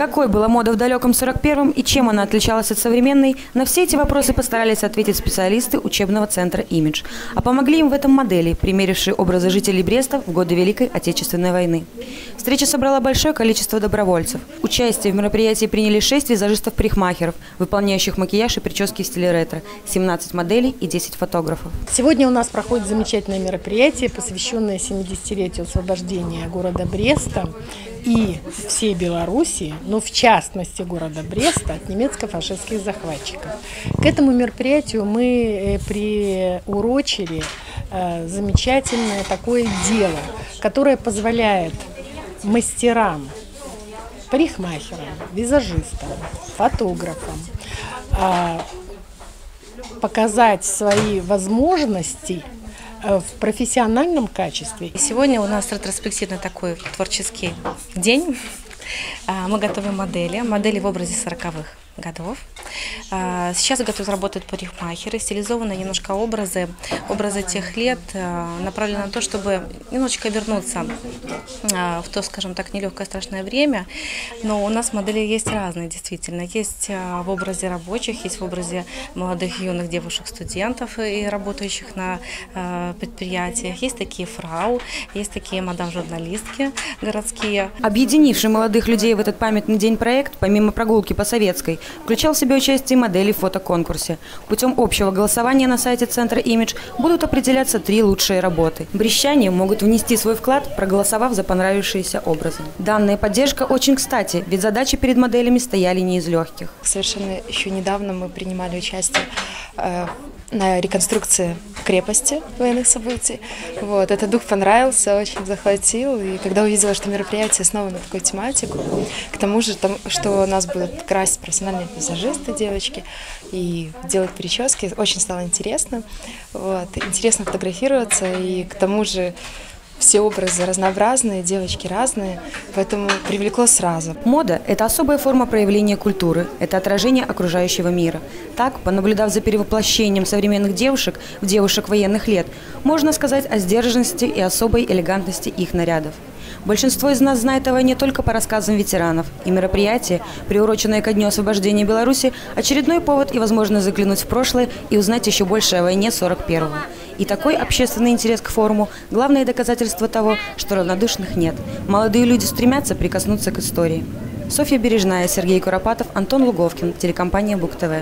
Какой была мода в далеком 41-м и чем она отличалась от современной, на все эти вопросы постарались ответить специалисты учебного центра «Имидж». А помогли им в этом модели, примерившие образы жителей Бреста в годы Великой Отечественной войны. Встреча собрала большое количество добровольцев. Участие в мероприятии приняли 6 визажистов-парикмахеров, выполняющих макияж и прически в стиле ретро, 17 моделей и 10 фотографов. Сегодня у нас проходит замечательное мероприятие, посвященное 70-летию освобождения города Бреста и всей Белоруссии, но в частности города Бреста от немецко-фашистских захватчиков. К этому мероприятию мы э, приурочили э, замечательное такое дело, которое позволяет мастерам, парикмахерам, визажистам, фотографам а, показать свои возможности э, в профессиональном качестве. Сегодня у нас ретроспективный такой творческий день. А, мы готовим модели, модели в образе 40-х годов. А, сейчас готовят работать парикмахеры, стилизованные немножко образы, образы тех лет, а, направлены на то, чтобы немножечко вернуться а, в то, скажем так, нелегкое страшное время. Но у нас модели есть разные, действительно. Есть в образе рабочих, есть в образе молодых юных девушек-студентов и работающих на предприятиях. Есть такие фрау, есть такие мадам-журналистки городские. Объединивший молодых людей в этот памятный день проект, помимо прогулки по Советской, включал в себя участие моделей в фотоконкурсе. Путем общего голосования на сайте Центра «Имидж» будут определяться три лучшие работы. Брещане могут внести свой вклад, проголосовав за понравившиеся образы. Данная поддержка очень кстати, ведь задачи перед моделями стояли не из легких. Совершенно еще недавно мы принимали участие э, на реконструкции крепости военных событий. Вот, этот дух понравился, очень захватил. И когда увидела, что мероприятие снова на такую тематику, к тому же, там, что нас будут красить профессиональные визажисты, девочки, и делать прически, очень стало интересно. Вот, интересно фотографироваться, и к тому же все образы разнообразные, девочки разные, поэтому привлекло сразу. Мода – это особая форма проявления культуры, это отражение окружающего мира. Так, понаблюдав за перевоплощением современных девушек в девушек военных лет, можно сказать о сдержанности и особой элегантности их нарядов. Большинство из нас знает о войне только по рассказам ветеранов, и мероприятие, приуроченное ко Дню освобождения Беларуси, очередной повод и возможность заглянуть в прошлое и узнать еще больше о войне 41-го. И такой общественный интерес к форуму – главное доказательство того, что равнодушных нет. Молодые люди стремятся прикоснуться к истории. Софья Бережная, Сергей Куропатов, Антон Луговкин, телекомпания Бук ТВ.